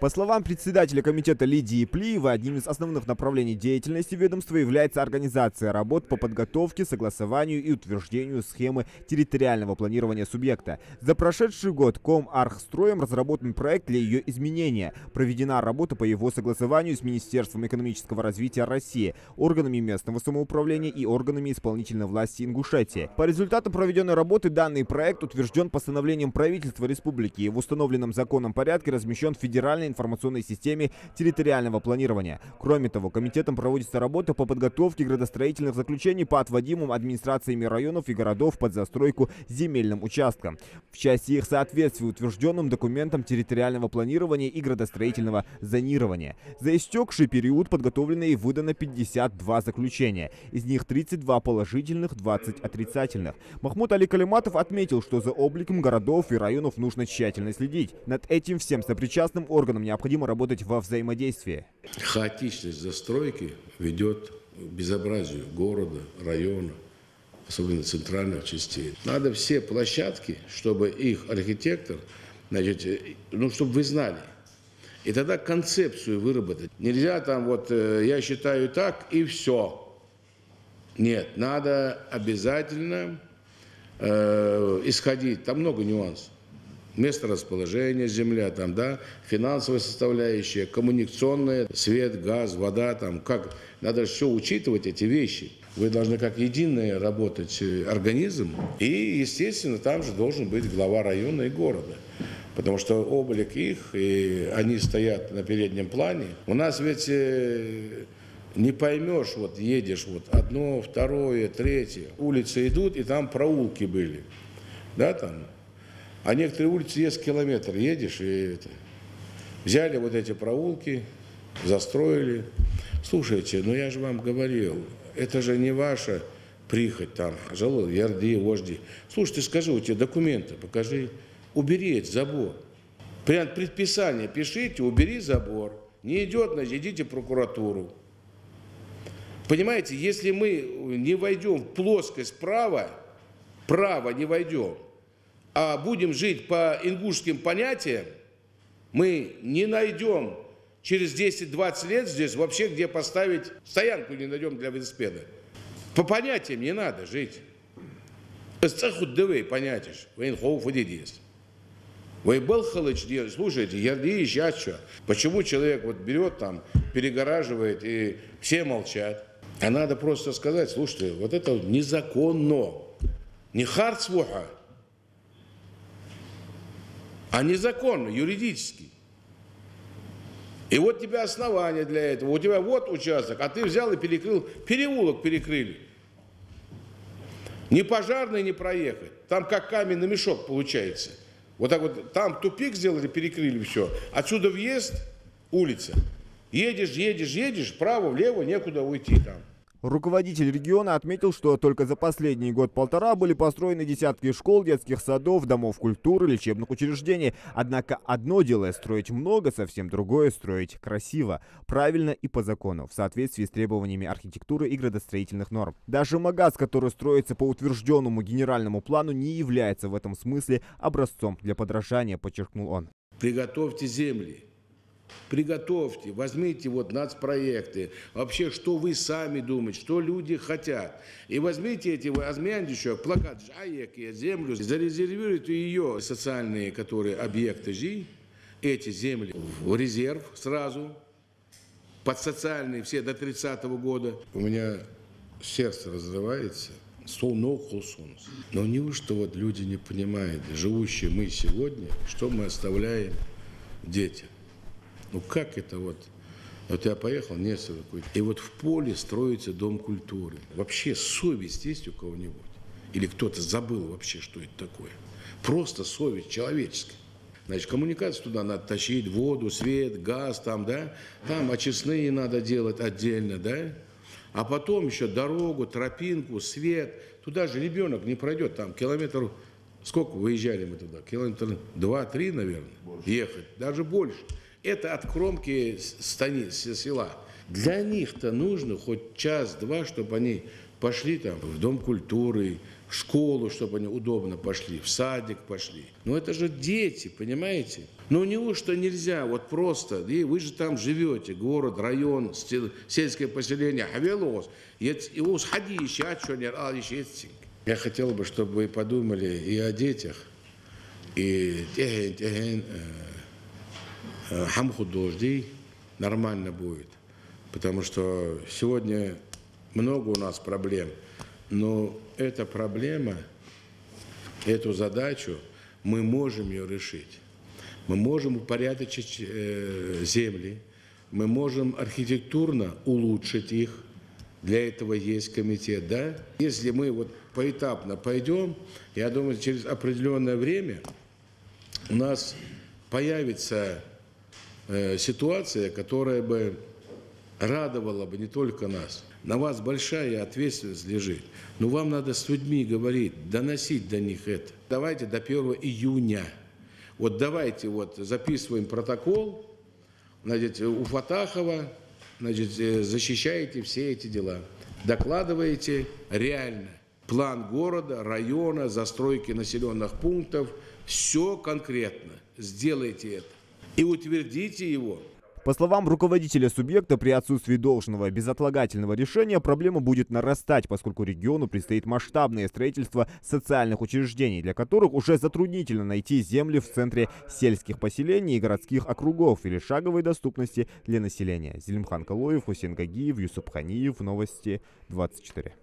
По словам председателя комитета Лидии Плиева, одним из основных направлений деятельности ведомства является организация работ по подготовке, согласованию и утверждению схемы территориального планирования субъекта. За прошедший год Комархстроем разработан проект для ее изменения. Проведена работа по его согласованию с Министерством экономического развития России, органами местного самоуправления и органами исполнительной власти Ингушетии. По результатам проведенной работы данный проект утвержден постановлением правительства республики и в установленном законом порядке размещен в федеральной информационной системе территориального планирования. Кроме того, комитетом проводится работа по подготовке градостроительных заключений по отводимым администрациями районов и городов под застройку земельным участкам. В части их соответствия утвержденным документам территориального планирования и градостроительного зонирования. За истекший период подготовлено и выдано 52 заключения. Из них 32 положительных, 20 отрицательных. Махмуд Али Калиматов отметил, что за обликом городов и районов нужно тщательно следить. Над этим всем сопричастным органам необходимо работать во взаимодействии. Хаотичность застройки ведет к безобразию города, района, особенно центральных частей. Надо все площадки, чтобы их архитектор, значит, ну, чтобы вы знали. И тогда концепцию выработать. Нельзя там вот, э, я считаю так, и все. Нет, надо обязательно э, исходить, там много нюансов. Место расположения, земля, там, да, финансовая составляющая, коммуникационная, свет, газ, вода, там, как, надо все учитывать эти вещи. Вы должны как единый работать э, организм, и, естественно, там же должен быть глава района и города. Потому что облик их, и они стоят на переднем плане. У нас ведь э, не поймешь, вот едешь, вот одно, второе, третье. Улицы идут, и там проулки были. Да, там. А некоторые улицы есть километр, едешь, и это. Взяли вот эти проулки, застроили. Слушайте, ну я же вам говорил, это же не ваша прихоть там, жалоб, ярди, вожди. Слушай, ты скажи, у тебя документы, покажи. Убери этот забор. Прям предписание пишите, убери забор. Не идет, значит, идите в прокуратуру. Понимаете, если мы не войдем в плоскость права, право не войдем, а будем жить по ингушским понятиям, мы не найдем через 10-20 лет здесь вообще где поставить стоянку не найдем для велосипеда. По понятиям не надо жить. понятишь, вы был халыч, слушайте, ярди сейчас что? Почему человек вот берет там, перегораживает, и все молчат? А надо просто сказать, слушайте, вот это незаконно. Не хардсвуха, а незаконно, юридически. И вот у тебя основания для этого. У тебя вот участок, а ты взял и перекрыл, переулок перекрыли. Ни пожарный не проехать. Там как каменный мешок получается. Вот так вот, там тупик сделали, перекрыли все. Отсюда въезд, улица. Едешь, едешь, едешь, вправо, влево, некуда уйти там. Руководитель региона отметил, что только за последний год-полтора были построены десятки школ, детских садов, домов культуры, лечебных учреждений. Однако одно дело строить много, совсем другое строить красиво, правильно и по закону, в соответствии с требованиями архитектуры и градостроительных норм. Даже Магаз, который строится по утвержденному генеральному плану, не является в этом смысле образцом для подражания, подчеркнул он. Приготовьте земли Приготовьте, возьмите вот нацпроекты, вообще, что вы сами думаете, что люди хотят. И возьмите эти, возьмите еще плакат «Жаек» землю, зарезервируйте ее социальные, которые объекты жи, эти земли в резерв сразу, под социальные все до 30 -го года. У меня сердце разрывается. Но неужто вот люди не понимают, живущие мы сегодня, что мы оставляем детям? Ну как это вот? Вот я поехал, нет какой И вот в поле строится дом культуры. Вообще совесть есть у кого-нибудь? Или кто-то забыл вообще, что это такое? Просто совесть человеческая. Значит, коммуникацию туда надо тащить, воду, свет, газ там, да? Там очистные надо делать отдельно, да? А потом еще дорогу, тропинку, свет. Туда же ребенок не пройдет, там километр... Сколько выезжали мы туда? Километр два-три, наверное, больше. ехать, даже больше. Это от кромки станицы, села. Для них-то нужно хоть час-два, чтобы они пошли там в Дом культуры, в школу, чтобы они удобно пошли, в садик пошли. Но это же дети, понимаете? Ну неужто нельзя вот просто, и вы же там живете, город, район, сельское поселение, Хавелос, и сходи еще, а что не, а Я хотел бы, чтобы вы подумали и о детях, и теген, теген, хамху дождей нормально будет. Потому что сегодня много у нас проблем, но эта проблема, эту задачу мы можем ее решить. Мы можем упорядочить э, земли, мы можем архитектурно улучшить их, для этого есть комитет, да? Если мы вот поэтапно пойдем, я думаю, через определенное время у нас появится э, ситуация, которая бы радовала бы не только нас. На вас большая ответственность лежит. Но вам надо с людьми говорить, доносить до них это. Давайте до 1 июня. Вот давайте вот записываем протокол, значит, у Фатахова, значит, э, защищаете все эти дела. Докладываете реально. План города, района, застройки населенных пунктов. Все конкретно. Сделайте это. И утвердите его. По словам руководителя субъекта, при отсутствии должного безотлагательного решения проблема будет нарастать, поскольку региону предстоит масштабное строительство социальных учреждений, для которых уже затруднительно найти земли в центре сельских поселений и городских округов или шаговой доступности для населения. Зелимхан Калоев, Хусейн Гагиев, Юсуп Ханиев, Новости 24.